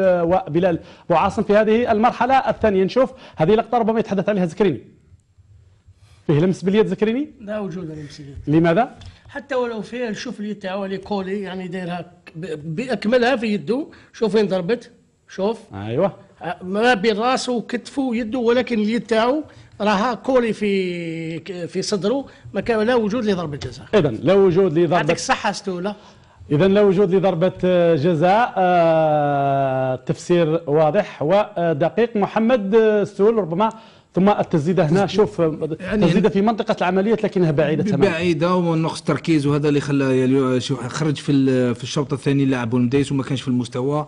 آه، وبلال وعاصم في هذه المرحلة الثانية. نشوف هذه لقطة ربما يتحدث عليها زكريني. فيه لمس باليد زكريني؟ لا وجود لمسيات لماذا؟ حتى ولو فيها شوف اليد تاعو كولي يعني دايرها بأكملها في يده. شوف وين ضربت. شوف. أيوه. ما بين راسه وكتفه ويده ولكن اليد تاعو راها كولي في في صدره. ما كان لا وجود لضربة جزاء. اذا لا وجود يعطيك لضربة الصحه ستولة. إذا لا وجود لضربة آه، جزاء آه، تفسير واضح ودقيق. محمد آه، ستول ربما ثم التسديدة هنا. شوف آه، يعني تسديدة في منطقة العملية لكنها بعيدة تماما. بعيدة ونقص تركيز وهذا اللي خلى خرج في في الشوط الثاني لاعب بولمديس وما كانش في المستوى.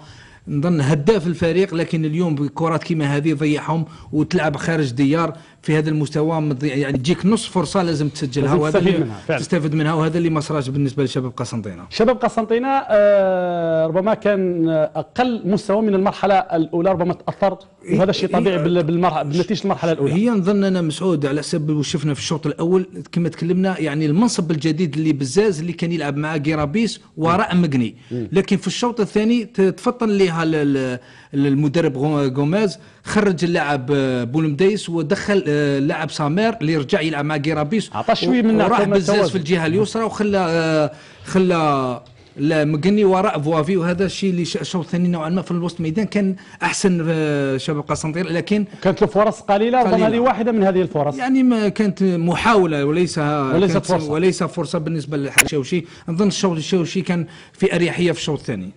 نظن هداف الفريق لكن اليوم بكرات كيما هذه ضيعهم وتلعب خارج ديار. في هذا المستوى يعني تجيك نص فرصة لازم تسجلها وهذا تستفيد منها، فعلا. تستفيد منها وهذا اللي ما صراش بالنسبة لشباب قسنطينة. شباب قسنطينة آه، ربما كان آه، أقل مستوى من المرحلة الأولى ربما تأثر. وهذا شيء طبيعي بالمرحلة بنتيجة المرحلة الأولى. هي نظن أنا مسعود على حسب شفنا في الشوط الأول كما تكلمنا يعني المنصب الجديد اللي بزاز اللي كان يلعب مع جيرابيس وراء مقني. لكن في الشوط الثاني تفطن ال- المدرب غو- غوماز خرج اللاعب آه، بولمديس ودخل اللاعب سامير اللي رجع يلعب مع جيرابيس عطاه شوي من وراح بزاز. في الجهة اليسرى وخلى خلى لا مقني وراء فوافي وهذا الشيء اللي الشوط الثاني نوعا ما في الوسط الميدان كان أحسن آه، شباب قسنطينه لكن كانت له فرص قليلة ربما. هذه واحدة من هذه الفرص يعني ما كانت محاولة وليس وليست فرصة. وليس فرصة بالنسبة للشوشي نظن الشوط الشوشي كان في أريحية في الشوط الثاني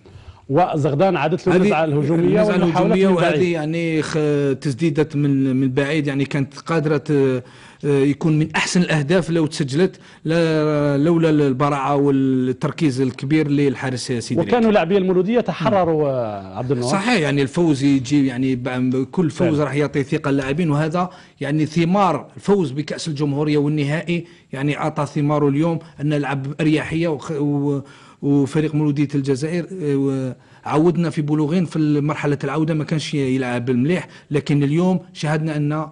وزغدان عادت له النزعة والمحاولات الهجومية من وهذه. يعني تسديدة من من بعيد يعني كانت قادرة ت- يكون من أحسن الأهداف لو تسجلت لا- لولا البراعة والتركيز الكبير للحارس سيدي وكانوا لاعبي المولودية تحرروا آه، عبد النور صحيح يعني الفوز يجي يعني كل فوز. راح يعطي ثقة للاعبين وهذا يعني ثمار الفوز بكأس الجمهورية والنهائي يعني أعطى ثماره اليوم أن نلعب باريحيه وفريق مولوديه الجزائر آه، عودنا في بلوغين في مرحله العودة ما كانش يلعب مليح. لكن اليوم شاهدنا أن آه،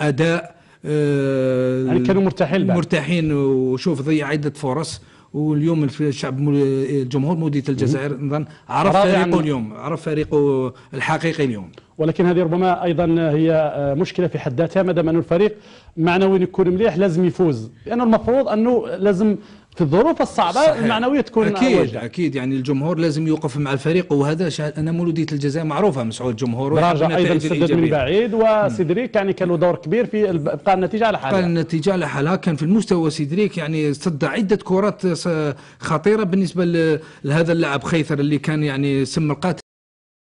أداء آه، يعني كانوا مرتاحين بعد. مرتاحين. وشوف ضيع عدة فرص. واليوم الشعب مول- جمهور مولوديه الجزائر نظن عرف فريقه اليوم عرف فريقه الحقيقي اليوم. ولكن هذه ربما أيضا هي مشكلة في حد ذاتها. ما دام انه الفريق معنويا يكون مليح لازم يفوز. لأنه المفروض أنه لازم في الظروف الصعبة صحيح. المعنوية تكون أكيد واجهة. أكيد يعني الجمهور لازم يوقف مع الفريق وهذا. أنا مولوديه الجزائر معروفة مسعود جمهور براجع أيضا سدد من بعيد وسيدريك يعني كان له دور كبير في ابقاء النتيجة على حالها النتيجة على حالها كان في المستوى سيدريك يعني صد عدة كرات بالنسبة ل- لهذا اللاعب خيثر اللي كان يعني سم القاتل